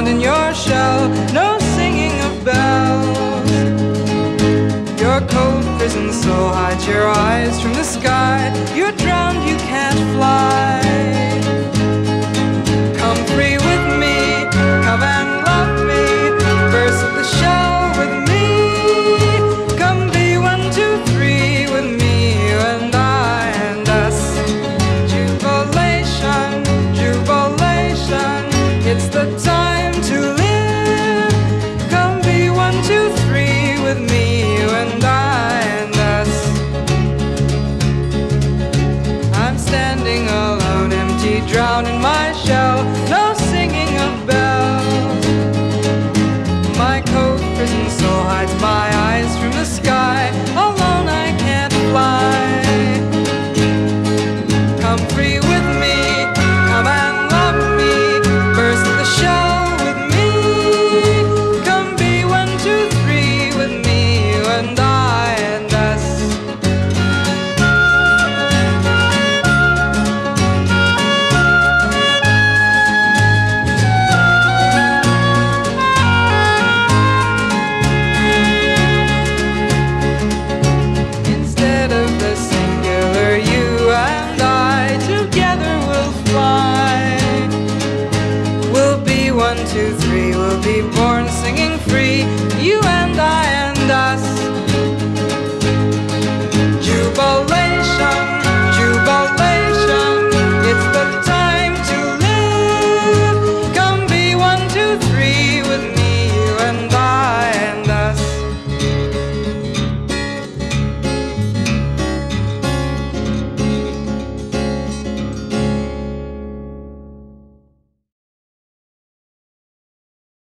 found in your shell, no singing of bells. Your cold prison soul hides your eyes from the sky. You're drowned, you can't fly. Come free with me, come and love me. Burst the shell with me. Come be one, two, three with me, you and I and us. Jubilation, jubilation, it's the time. Two, three, we'll be